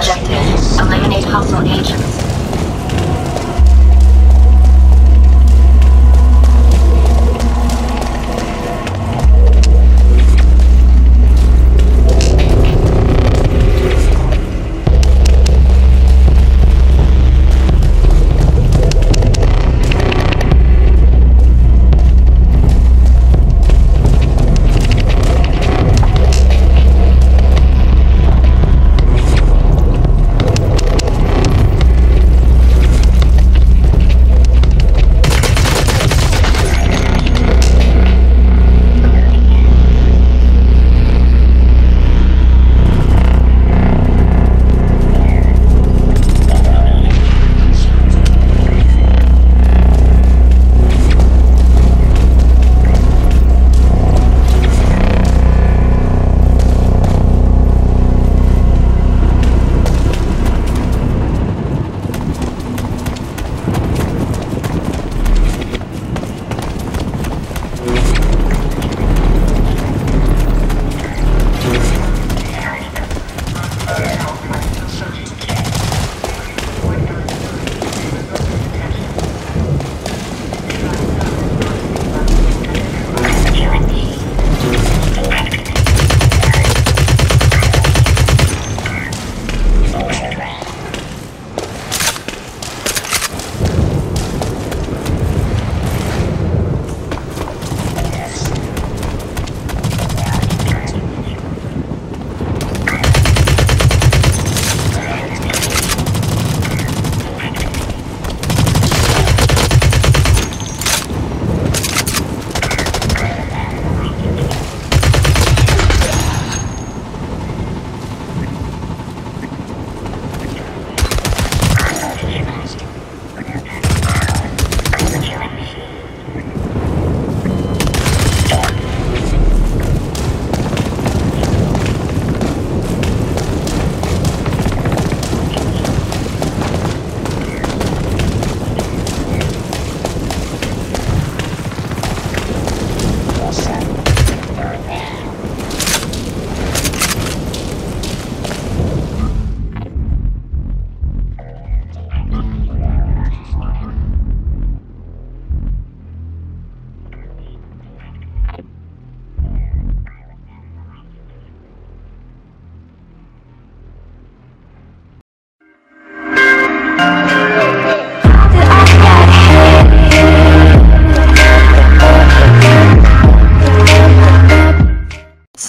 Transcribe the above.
Objective, eliminate hostile agents.